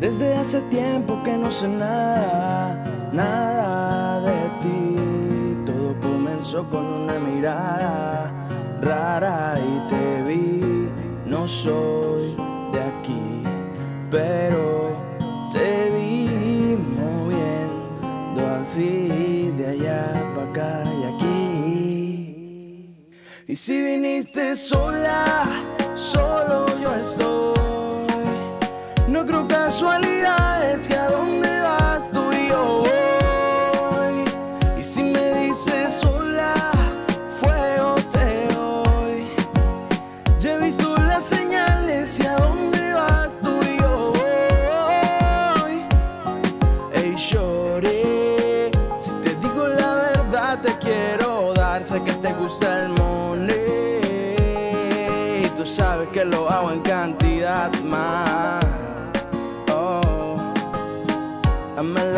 Desde hace tiempo que no sé nada, nada de ti. Todo comenzó con una mirada rara y te vi. No soy de aquí, pero te vi moviendo así de allá para acá y aquí. Y si viniste sola, No creo casualidades que a dónde vas tú y yo voy. Y si me dices sola, fuego te doy. Ya he visto las señales y a dónde vas tú y yo voy. Ey, lloré. Si te digo la verdad, te quiero dar. Sé que te gusta el money. Y tú sabes que lo hago en cantidad más. I'm a